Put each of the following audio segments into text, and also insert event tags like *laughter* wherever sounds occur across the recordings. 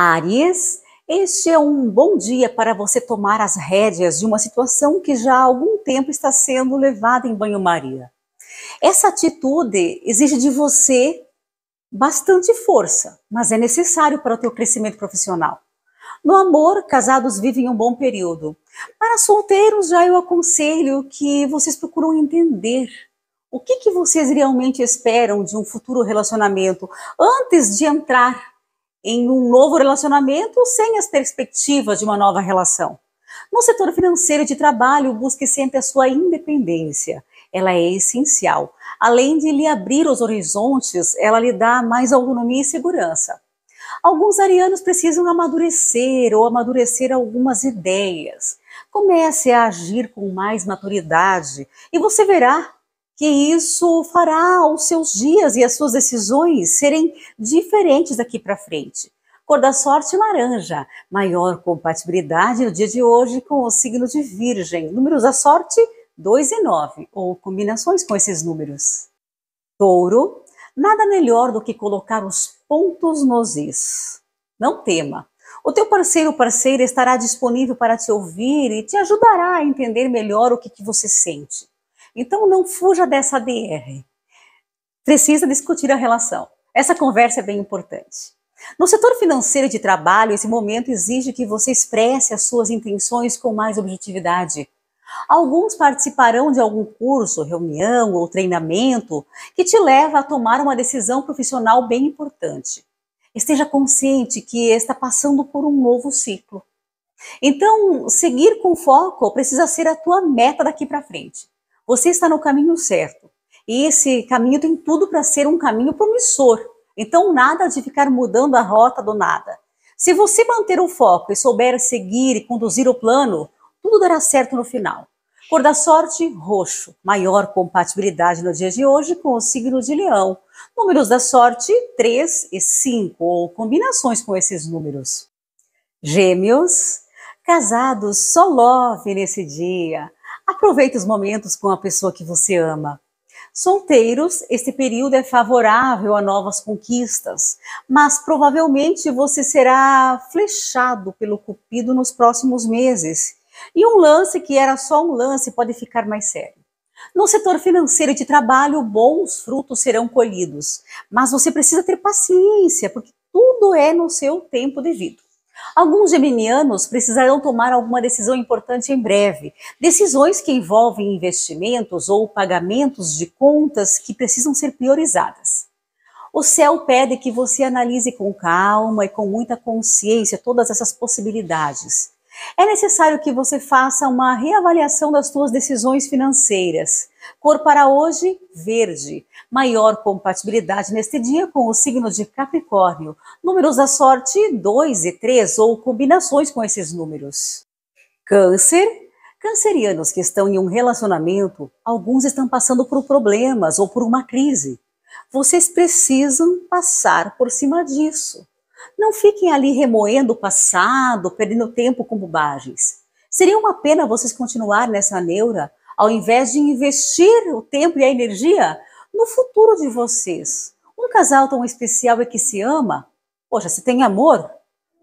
Áries, este é um bom dia para você tomar as rédeas de uma situação que já há algum tempo está sendo levada em banho-maria. Essa atitude exige de você bastante força, mas é necessário para o teu crescimento profissional. No amor, casados vivem um bom período. Para solteiros, já eu aconselho que vocês procuram entender o que, que vocês realmente esperam de um futuro relacionamento antes de entrar em um novo relacionamento sem as perspectivas de uma nova relação. No setor financeiro de trabalho, busque sempre a sua independência. Ela é essencial. Além de lhe abrir os horizontes, ela lhe dá mais autonomia e segurança. Alguns arianos precisam amadurecer ou amadurecer algumas ideias. Comece a agir com mais maturidade e você verá que isso fará os seus dias e as suas decisões serem diferentes daqui para frente. Cor da sorte laranja, maior compatibilidade no dia de hoje com o signo de Virgem. Números da sorte 2 e 9, ou combinações com esses números. Touro, nada melhor do que colocar os pontos nos is. Não tema. O teu parceiro ou parceira estará disponível para te ouvir e te ajudará a entender melhor o que, que você sente. Então não fuja dessa DR. Precisa discutir a relação. Essa conversa é bem importante. No setor financeiro de trabalho, esse momento exige que você expresse as suas intenções com mais objetividade. Alguns participarão de algum curso, reunião ou treinamento que te leva a tomar uma decisão profissional bem importante. Esteja consciente que está passando por um novo ciclo. Então, seguir com foco precisa ser a tua meta daqui para frente. Você está no caminho certo. E esse caminho tem tudo para ser um caminho promissor. Então, nada de ficar mudando a rota do nada. Se você manter o foco e souber seguir e conduzir o plano, tudo dará certo no final. Cor da sorte, roxo. Maior compatibilidade no dia de hoje com o signo de leão. Números da sorte, 3 e 5, ou combinações com esses números. Gêmeos, casados, só love nesse dia. Aproveite os momentos com a pessoa que você ama. Solteiros, esse período é favorável a novas conquistas, mas provavelmente você será flechado pelo cupido nos próximos meses e um lance que era só um lance pode ficar mais sério. No setor financeiro e de trabalho, bons frutos serão colhidos, mas você precisa ter paciência, porque tudo é no seu tempo devido. Alguns geminianos precisarão tomar alguma decisão importante em breve, decisões que envolvem investimentos ou pagamentos de contas que precisam ser priorizadas. O céu pede que você analise com calma e com muita consciência todas essas possibilidades é necessário que você faça uma reavaliação das suas decisões financeiras. Cor para hoje, verde. Maior compatibilidade neste dia com o signo de Capricórnio. Números da sorte 2 e 3 ou combinações com esses números. Câncer. Cancerianos que estão em um relacionamento, alguns estão passando por problemas ou por uma crise. Vocês precisam passar por cima disso. Não fiquem ali remoendo o passado, perdendo tempo com bobagens. Seria uma pena vocês continuar nessa neura, ao invés de investir o tempo e a energia no futuro de vocês. Um casal tão especial e que se ama, poxa, se tem amor,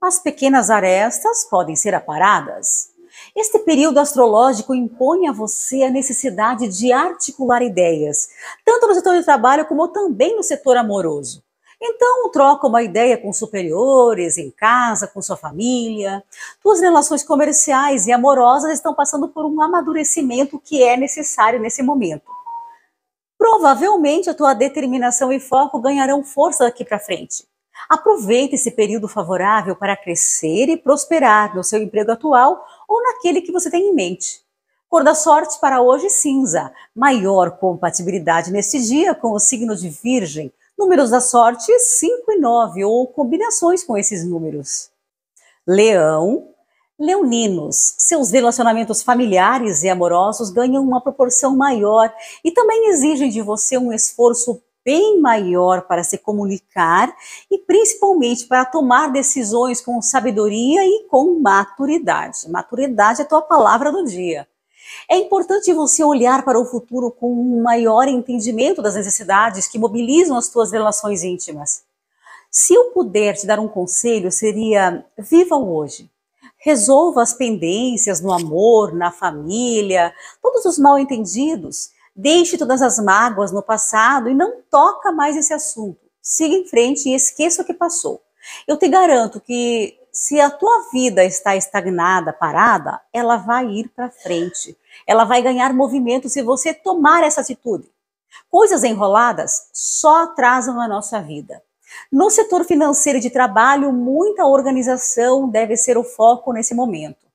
as pequenas arestas podem ser aparadas. Este período astrológico impõe a você a necessidade de articular ideias, tanto no setor de trabalho como também no setor amoroso. Então, troca uma ideia com superiores, em casa, com sua família. Suas relações comerciais e amorosas estão passando por um amadurecimento que é necessário nesse momento. Provavelmente a tua determinação e foco ganharão força daqui para frente. Aproveite esse período favorável para crescer e prosperar no seu emprego atual ou naquele que você tem em mente. Cor da sorte para hoje cinza. Maior compatibilidade neste dia com o signo de Virgem Números da sorte 5 e 9, ou combinações com esses números. Leão, leoninos, seus relacionamentos familiares e amorosos ganham uma proporção maior e também exigem de você um esforço bem maior para se comunicar e principalmente para tomar decisões com sabedoria e com maturidade. Maturidade é a tua palavra do dia. É importante você olhar para o futuro com um maior entendimento das necessidades que mobilizam as suas relações íntimas. Se eu puder te dar um conselho, seria viva o hoje. Resolva as pendências no amor, na família, todos os mal entendidos. Deixe todas as mágoas no passado e não toca mais esse assunto. Siga em frente e esqueça o que passou. Eu te garanto que se a tua vida está estagnada, parada, ela vai ir para frente. Ela vai ganhar movimento se você tomar essa atitude. Coisas enroladas só atrasam a nossa vida. No setor financeiro e de trabalho, muita organização deve ser o foco nesse momento.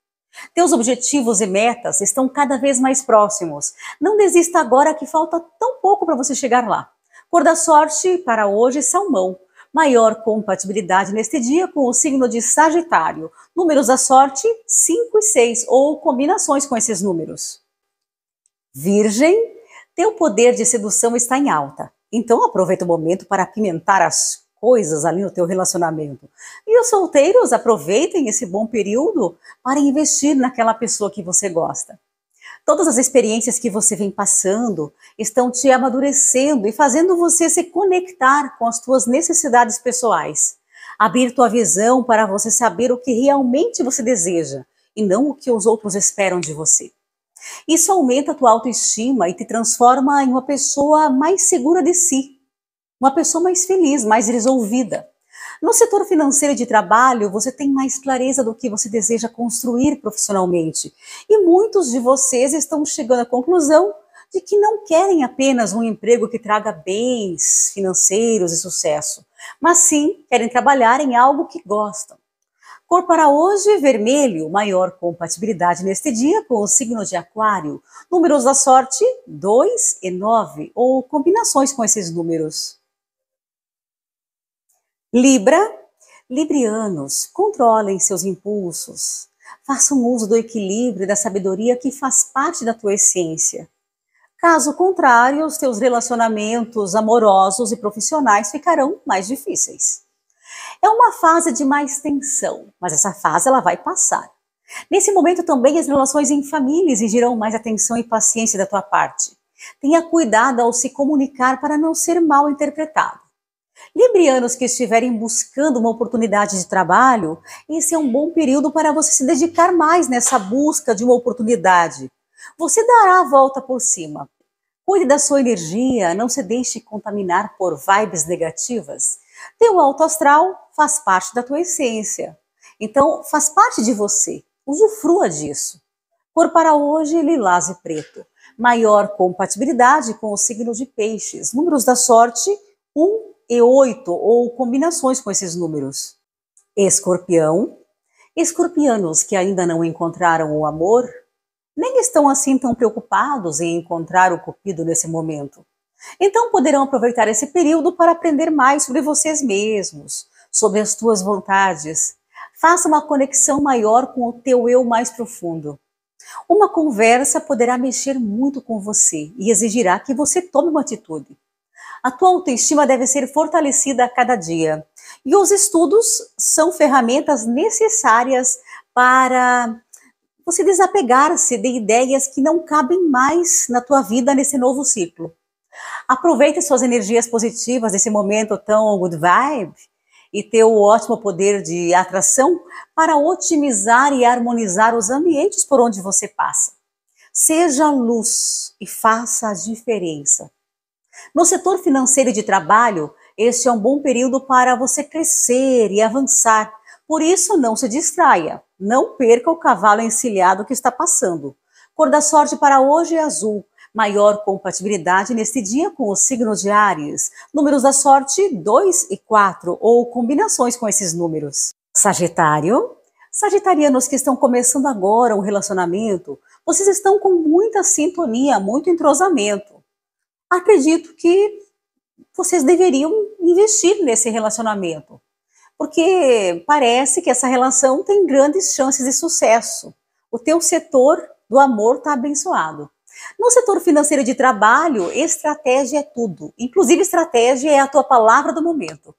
Teus objetivos e metas estão cada vez mais próximos. Não desista agora que falta tão pouco para você chegar lá. Cor da sorte para hoje, salmão. Maior compatibilidade neste dia com o signo de Sagitário. Números da sorte, 5 e 6, ou combinações com esses números. Virgem, teu poder de sedução está em alta. Então aproveita o momento para apimentar as coisas ali no teu relacionamento. E os solteiros aproveitem esse bom período para investir naquela pessoa que você gosta. Todas as experiências que você vem passando estão te amadurecendo e fazendo você se conectar com as tuas necessidades pessoais. Abrir tua visão para você saber o que realmente você deseja e não o que os outros esperam de você. Isso aumenta a tua autoestima e te transforma em uma pessoa mais segura de si, uma pessoa mais feliz, mais resolvida. No setor financeiro de trabalho, você tem mais clareza do que você deseja construir profissionalmente. E muitos de vocês estão chegando à conclusão de que não querem apenas um emprego que traga bens financeiros e sucesso, mas sim querem trabalhar em algo que gostam. Cor para hoje, vermelho, maior compatibilidade neste dia com o signo de Aquário. Números da sorte, 2 e 9, ou combinações com esses números. Libra, Librianos, controlem seus impulsos. Façam uso do equilíbrio e da sabedoria que faz parte da tua essência. Caso contrário, os teus relacionamentos amorosos e profissionais ficarão mais difíceis. É uma fase de mais tensão, mas essa fase ela vai passar. Nesse momento também as relações em família exigirão mais atenção e paciência da tua parte. Tenha cuidado ao se comunicar para não ser mal interpretado. Librianos que estiverem buscando uma oportunidade de trabalho, esse é um bom período para você se dedicar mais nessa busca de uma oportunidade. Você dará a volta por cima. Cuide da sua energia, não se deixe contaminar por vibes negativas. Teu alto astral faz parte da tua essência. Então, faz parte de você. Usufrua disso. Cor para hoje, lilás e preto. Maior compatibilidade com o signo de peixes. Números da sorte, 1 e 8, ou combinações com esses números. Escorpião, escorpianos que ainda não encontraram o amor, nem estão assim tão preocupados em encontrar o cupido nesse momento. Então poderão aproveitar esse período para aprender mais sobre vocês mesmos, sobre as tuas vontades. Faça uma conexão maior com o teu eu mais profundo. Uma conversa poderá mexer muito com você e exigirá que você tome uma atitude. A tua autoestima deve ser fortalecida a cada dia. E os estudos são ferramentas necessárias para você desapegar-se de ideias que não cabem mais na tua vida nesse novo ciclo. Aproveite suas energias positivas nesse momento tão good vibe e teu ótimo poder de atração para otimizar e harmonizar os ambientes por onde você passa. Seja luz e faça a diferença. No setor financeiro de trabalho, este é um bom período para você crescer e avançar. Por isso, não se distraia. Não perca o cavalo encilhado que está passando. Cor da sorte para hoje é azul. Maior compatibilidade neste dia com o signo de Ares. Números da sorte 2 e 4, ou combinações com esses números. Sagitário. Sagitarianos que estão começando agora um relacionamento, vocês estão com muita sintonia, muito entrosamento acredito que vocês deveriam investir nesse relacionamento, porque parece que essa relação tem grandes chances de sucesso. O teu setor do amor está abençoado. No setor financeiro de trabalho, estratégia é tudo. Inclusive, estratégia é a tua palavra do momento.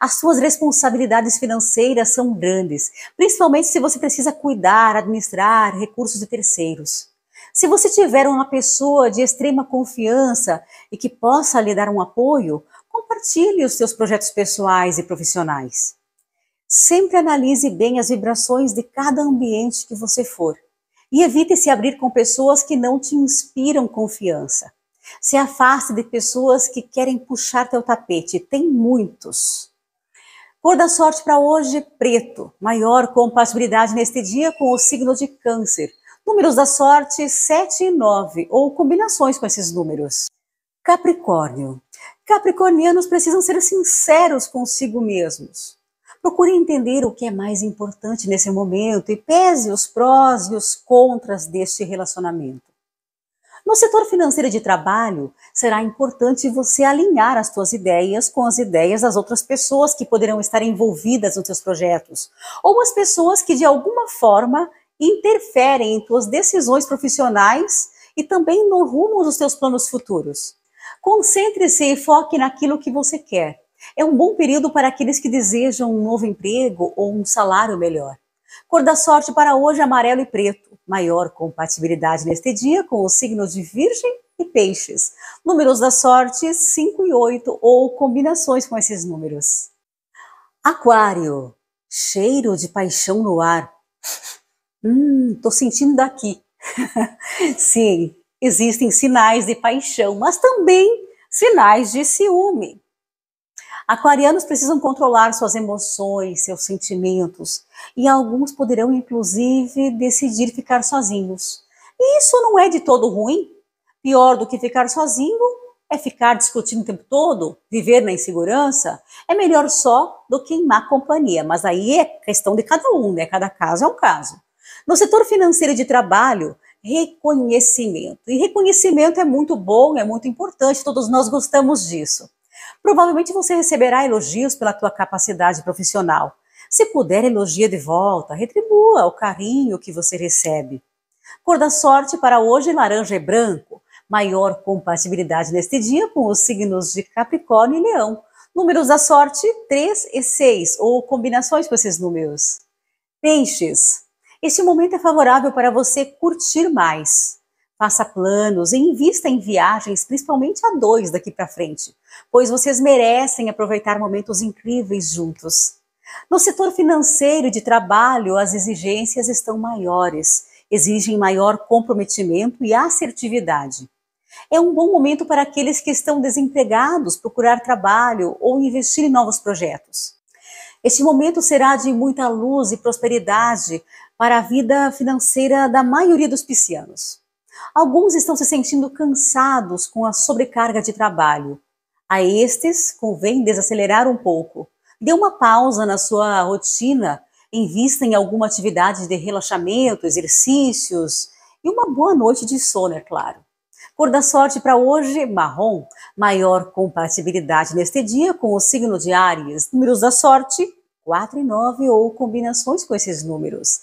As suas responsabilidades financeiras são grandes, principalmente se você precisa cuidar, administrar recursos de terceiros. Se você tiver uma pessoa de extrema confiança e que possa lhe dar um apoio, Compartilhe os seus projetos pessoais e profissionais. Sempre analise bem as vibrações de cada ambiente que você for e evite se abrir com pessoas que não te inspiram confiança. Se afaste de pessoas que querem puxar teu tapete, tem muitos. Cor da sorte para hoje, preto. Maior compatibilidade neste dia com o signo de câncer. Números da sorte, 7 e 9, ou combinações com esses números. Capricórnio. Capricornianos precisam ser sinceros consigo mesmos. Procure entender o que é mais importante nesse momento e pese os prós e os contras deste relacionamento. No setor financeiro de trabalho, será importante você alinhar as suas ideias com as ideias das outras pessoas que poderão estar envolvidas nos seus projetos, ou as pessoas que de alguma forma interferem em suas decisões profissionais e também no rumo dos seus planos futuros. Concentre-se e foque naquilo que você quer. É um bom período para aqueles que desejam um novo emprego ou um salário melhor. Cor da sorte para hoje, amarelo e preto maior compatibilidade neste dia com os signos de Virgem e Peixes. Números da sorte 5 e 8 ou combinações com esses números. Aquário, cheiro de paixão no ar. Hum, tô sentindo daqui. *laughs* Sim, existem sinais de paixão, mas também sinais de ciúme. Aquarianos precisam controlar suas emoções, seus sentimentos, e alguns poderão, inclusive, decidir ficar sozinhos. E isso não é de todo ruim. Pior do que ficar sozinho é ficar discutindo o tempo todo, viver na insegurança. É melhor só do que em má companhia, mas aí é questão de cada um, né? Cada caso é um caso. No setor financeiro de trabalho, reconhecimento. E reconhecimento é muito bom, é muito importante, todos nós gostamos disso. Provavelmente você receberá elogios pela tua capacidade profissional. Se puder, elogia de volta, retribua o carinho que você recebe. Cor da sorte para hoje, laranja e branco. Maior compatibilidade neste dia com os signos de Capricórnio e Leão. Números da sorte 3 e 6, ou combinações com esses números. Peixes. Este momento é favorável para você curtir mais. Faça planos e invista em viagens, principalmente a dois daqui para frente, pois vocês merecem aproveitar momentos incríveis juntos. No setor financeiro e de trabalho, as exigências estão maiores, exigem maior comprometimento e assertividade. É um bom momento para aqueles que estão desempregados procurar trabalho ou investir em novos projetos. Este momento será de muita luz e prosperidade para a vida financeira da maioria dos piscianos. Alguns estão se sentindo cansados com a sobrecarga de trabalho. A estes convém desacelerar um pouco. Dê uma pausa na sua rotina, invista em alguma atividade de relaxamento, exercícios e uma boa noite de sono, é claro. Cor da sorte para hoje, marrom. Maior compatibilidade neste dia com o signo de Áries. Números da sorte, 4 e 9 ou combinações com esses números.